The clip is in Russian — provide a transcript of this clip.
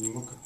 ну, как